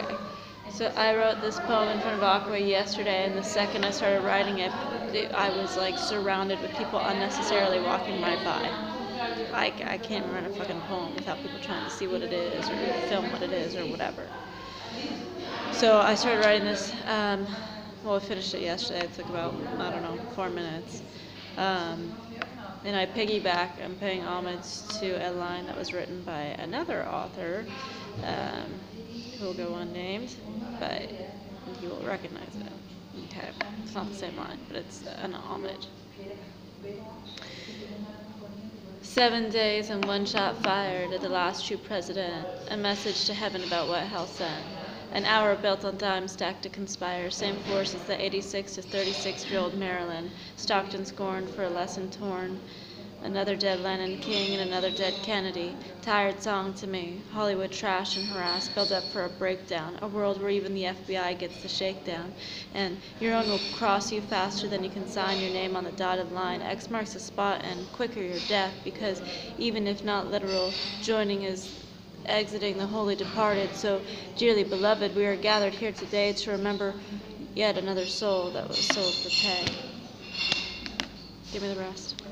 Okay. So I wrote this poem in front of Aqua yesterday, and the second I started writing it, I was like surrounded with people unnecessarily walking right by. I, I can't write a fucking poem without people trying to see what it is or film what it is or whatever. So I started writing this. Um, well, I finished it yesterday. It took about I don't know four minutes. Um, and I piggyback. I'm paying homage to a line that was written by another author, um, will go unnamed, but you will recognize it. Okay, it's not the same line, but it's an homage. Seven days and one shot fired at the last true president. A message to heaven about what hell sent. An hour built on time stacked to conspire. Same force as the 86 to 36 year old Marilyn. Stalked and scorned for a lesson torn. Another dead Lennon King and another dead Kennedy. Tired song to me. Hollywood trash and harass. Build up for a breakdown. A world where even the FBI gets the shakedown. And your own will cross you faster than you can sign your name on the dotted line. X marks the spot and quicker your death because even if not literal, joining is exiting the holy departed. So, dearly beloved, we are gathered here today to remember yet another soul that was sold for pay. Give me the rest.